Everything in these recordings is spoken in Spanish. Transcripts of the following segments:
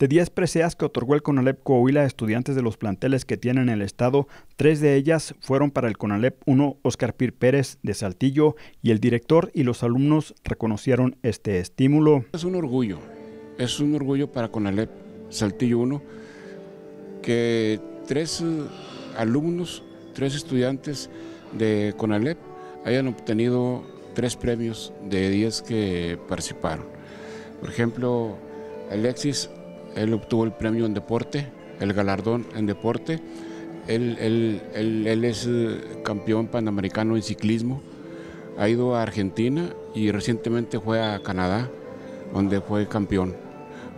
De 10 preseas que otorgó el CONALEP Coahuila a estudiantes de los planteles que tienen el Estado, tres de ellas fueron para el CONALEP 1 Oscar Pir Pérez de Saltillo y el director y los alumnos reconocieron este estímulo. Es un orgullo, es un orgullo para CONALEP Saltillo 1 que tres eh, alumnos, tres estudiantes de CONALEP hayan obtenido tres premios de 10 que participaron. Por ejemplo, Alexis él obtuvo el premio en deporte, el galardón en deporte. Él, es eh, campeón panamericano en ciclismo. Ha ido a Argentina y recientemente fue a Canadá, donde fue campeón.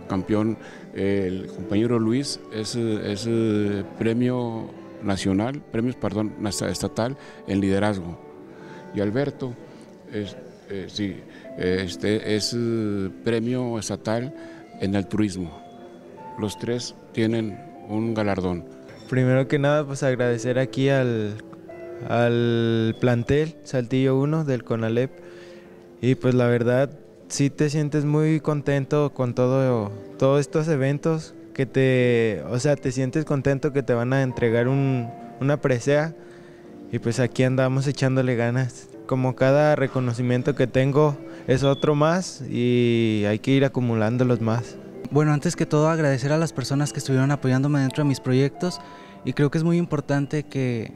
Campeón, el compañero Luis es, eh, premio nacional, premios, perdón, estatal en liderazgo. Y Alberto es, eh, sí, este, es premio estatal en altruismo los tres tienen un galardón. Primero que nada, pues agradecer aquí al, al plantel Saltillo 1 del CONALEP y pues la verdad sí te sientes muy contento con todo todos estos eventos que te, o sea, te sientes contento que te van a entregar un, una presea y pues aquí andamos echándole ganas. Como cada reconocimiento que tengo es otro más y hay que ir acumulándolos más. Bueno, antes que todo agradecer a las personas que estuvieron apoyándome dentro de mis proyectos y creo que es muy importante que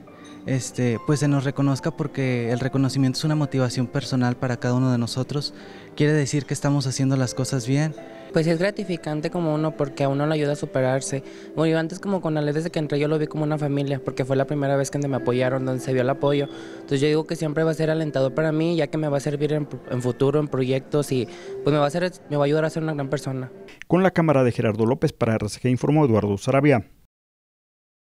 este, pues se nos reconozca porque el reconocimiento es una motivación personal para cada uno de nosotros. Quiere decir que estamos haciendo las cosas bien. Pues es gratificante como uno porque a uno le ayuda a superarse. Bueno, yo antes como con Ale desde que entré yo lo vi como una familia porque fue la primera vez que me apoyaron, donde se vio el apoyo. Entonces yo digo que siempre va a ser alentador para mí ya que me va a servir en, en futuro, en proyectos y pues me va, a ser, me va a ayudar a ser una gran persona. Con la cámara de Gerardo López para RCG informó Eduardo Sarabia.